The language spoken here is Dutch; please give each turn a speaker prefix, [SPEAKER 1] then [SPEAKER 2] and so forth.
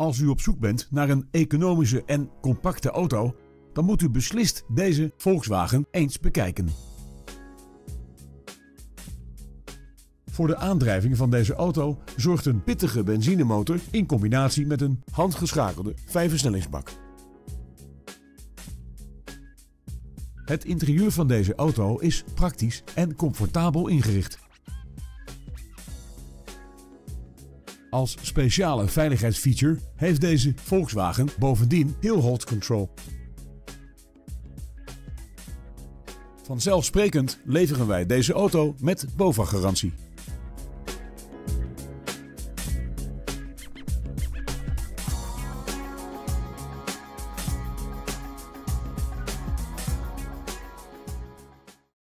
[SPEAKER 1] Als u op zoek bent naar een economische en compacte auto, dan moet u beslist deze Volkswagen eens bekijken. Voor de aandrijving van deze auto zorgt een pittige benzinemotor in combinatie met een handgeschakelde vijfversnellingsbak. Het interieur van deze auto is praktisch en comfortabel ingericht. Als speciale veiligheidsfeature heeft deze Volkswagen bovendien Hill Hold Control. Vanzelfsprekend leveren wij deze auto met BOVAG-garantie.